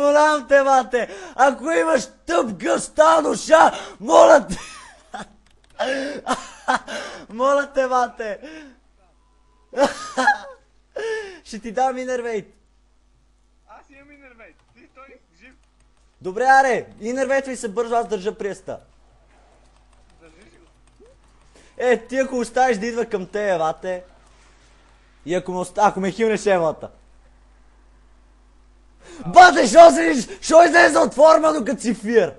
Молям те, бате, ако имаш тъп гъста душа, моля те. моля те, бате. Ще ти дам инервейт. Аз имам инервейт. Ти той жив. Добре, аре, инервейтвай се бързо, аз държа преста. Държиш го. Е, ти ако оставиш да идва към те, бате. И ако ме, оста... ако ме хилнеш емата. Бате, шо си, шо излезе от форма докато си фир?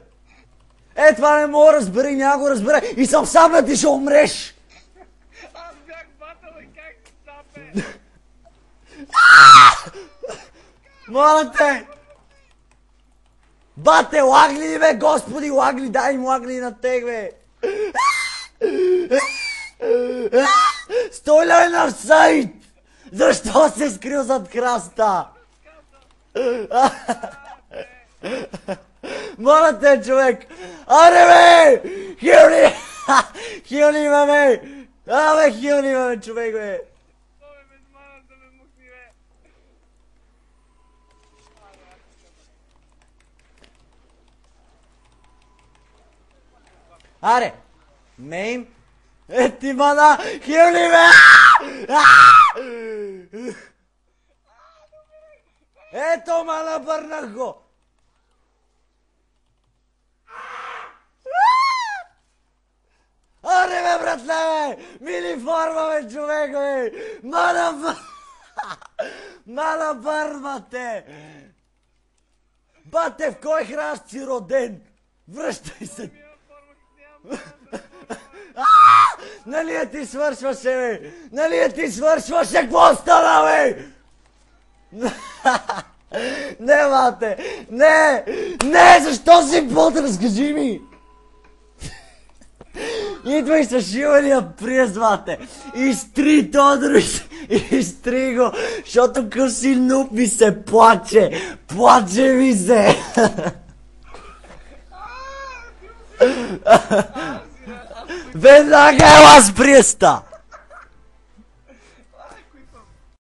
Е, това не мога да разбера и няма го разбера. И съм сам да ти ще умреш. Аз бях батъл и как стапе. Моля те! Бате, лагли, бе, господи, лагли, дай им лагли на тег, бе! Стой ли на сайт? Защо се скрил зад краста? Моля те, човек! Аре, бе! Хилни! Хилни, ме, бе! Абе, хилни, ме, бе, човек, бе! Той без мана да ме мухни, бе. Аре! Нейм! Е, ти мана! Хилни ме! Ето, мана, бърнах го! Аре, бе, братле! Мили форма, бе, човек, бе! Мана, бър... Мана, бърма те! Бате, в кой хращ си роден? Връщай се! Нали е ти свършваше, бе? Нали е ти свършваше? Какво стана, бе? Не, мате! Не! Не! Защо си бот? Разкажи ми! Идвай с шивания приз, мате! Изтри Тодор, из- изтри го, защото къси нуп ми се плаче! Плаче ми се! Веднага ела с приста!